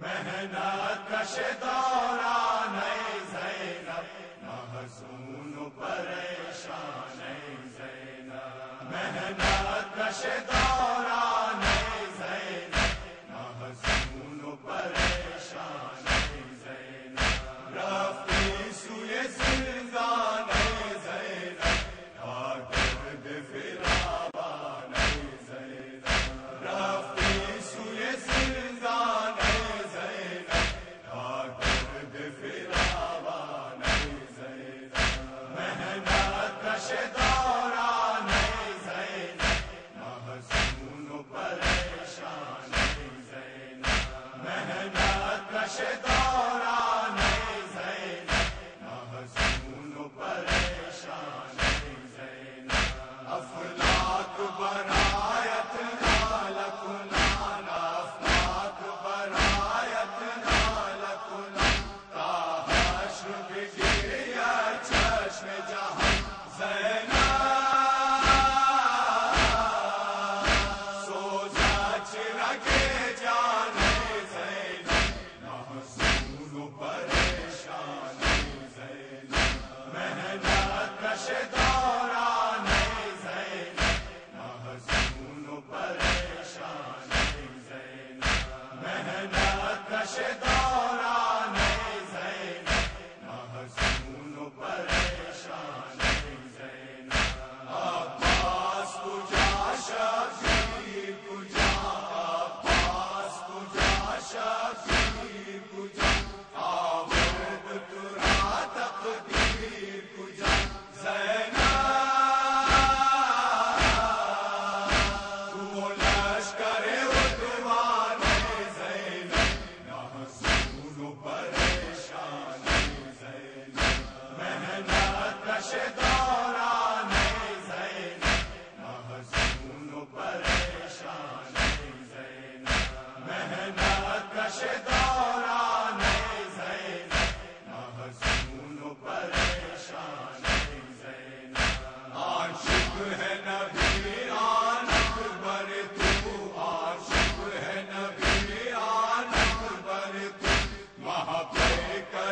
محنت کش دوران زینب محسون پریشان زینب۔ محنت کش دوران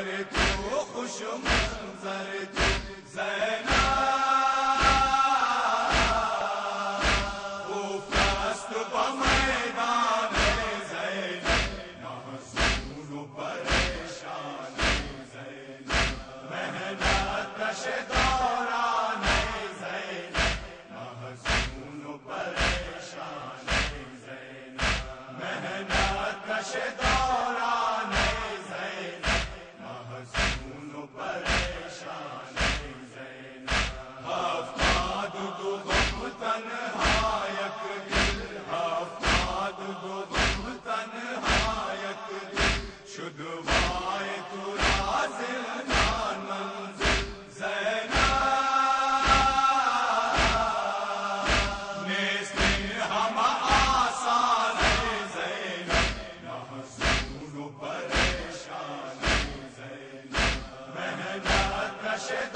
تو خوش منظر تو زیر Russian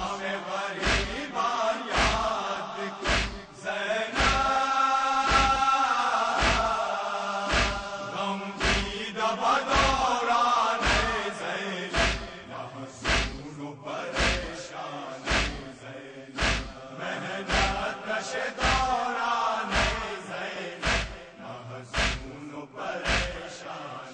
محسون پریشان